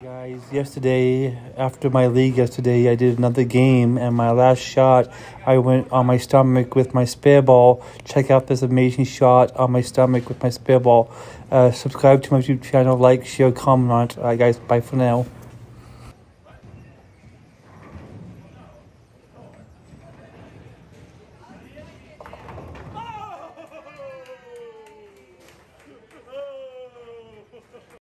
Guys, yesterday, after my league yesterday, I did another game, and my last shot, I went on my stomach with my spare ball. Check out this amazing shot on my stomach with my spare ball. Uh, subscribe to my YouTube channel, like, share, comment. Alright, guys, bye for now.